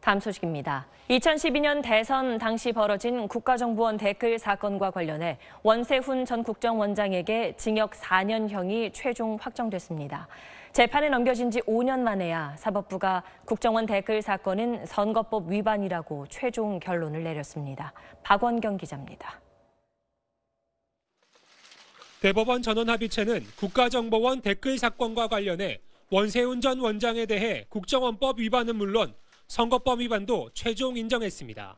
다음 소식입니다. 2012년 대선 당시 벌어진 국가정보원 댓글 사건과 관련해 원세훈 전 국정원장에게 징역 4년형이 최종 확정됐습니다. 재판에 넘겨진 지 5년 만에야 사법부가 국정원 댓글 사건은 선거법 위반이라고 최종 결론을 내렸습니다. 박원경 기자입니다. 대법원 전원 합의체는 국가정보원 댓글 사건과 관련해 원세훈 전 원장에 대해 국정원법 위반은 물론 선거법 위반도 최종 인정했습니다.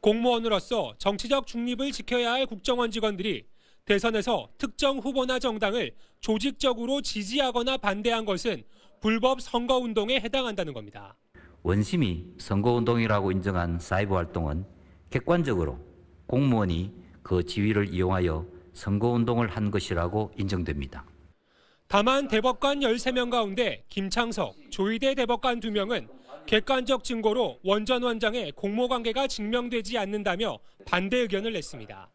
공무원으로서 정치적 중립을 지켜야 할 국정원 직원들이 대선에서 특정 후보나 정당을 조직적으로 지지하거나 반대한 것은 불법 선거운동에 해당한다는 겁니다. 원심이 선거운동이라고 인정한 사이버 활동은 객관적으로 공무원이 그 지위를 이용하여 선거운동을 한 것이라고 인정됩니다. 다만 대법관 13명 가운데 김창석, 조희대 대법관 2명은 객관적 증거로 원전 원장의 공모 관계가 증명되지 않는다며 반대 의견을 냈습니다.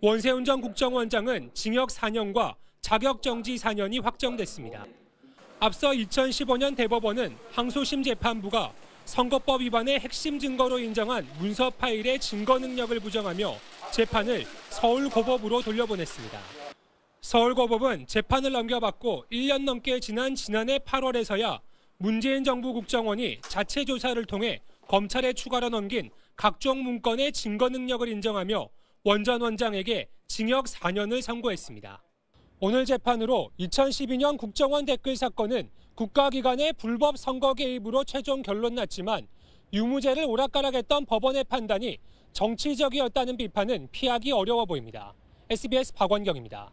원세훈 전 국정원장은 징역 4년과 자격정지 4년이 확정됐습니다. 앞서 2015년 대법원은 항소심 재판부가 선거법 위반의 핵심 증거로 인정한 문서 파일의 증거 능력을 부정하며 재판을 서울고법으로 돌려보냈습니다. 서울고법은 재판을 넘겨받고 1년 넘게 지난 지난해 8월에서야 문재인 정부 국정원이 자체 조사를 통해 검찰에 추가로 넘긴 각종 문건의 증거 능력을 인정하며 원전 원장에게 징역 4년을 선고했습니다. 오늘 재판으로 2012년 국정원 댓글 사건은 국가기관의 불법 선거 개입으로 최종 결론 났지만 유무죄를 오락가락했던 법원의 판단이 정치적이었다는 비판은 피하기 어려워 보입니다. SBS 박원경입니다.